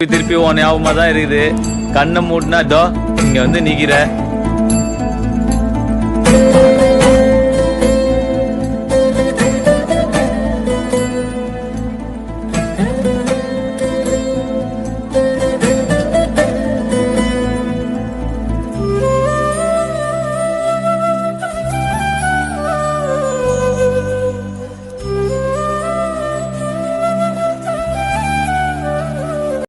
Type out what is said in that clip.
திருப்பி உன் ஞாபகமா தான் இருக்குது. கண்ணை மூட்டினா இதோ இங்க வந்து நிக்கிற.